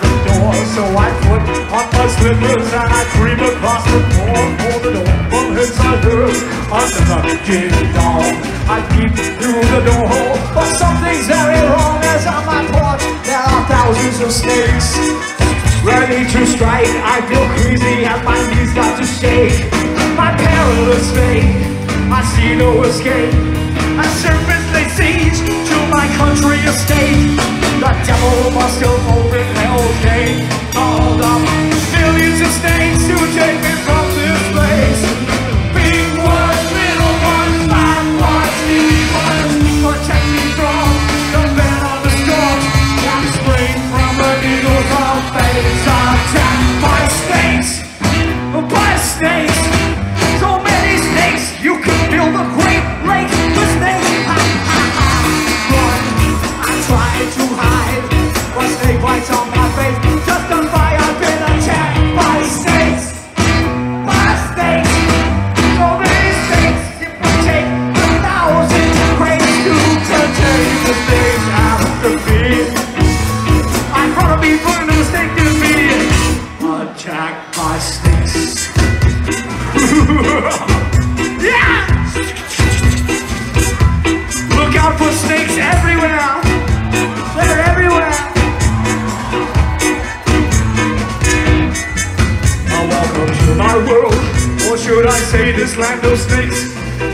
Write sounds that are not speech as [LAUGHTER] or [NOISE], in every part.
The door, so I put on my slippers and I creep across the floor the door. From inside her, under the dong, I peep through the door, but something's very wrong as on my porch there are thousands of snakes. Ready to strike, I feel crazy and my knees start to shake. My perilous fate, I see no escape. A serpent lay siege to my country estate. The devil must have Mistake to by! [LAUGHS] Look out for snakes everywhere! My world, or should I say this land of snakes?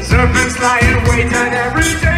Serpents lie in wait at every day.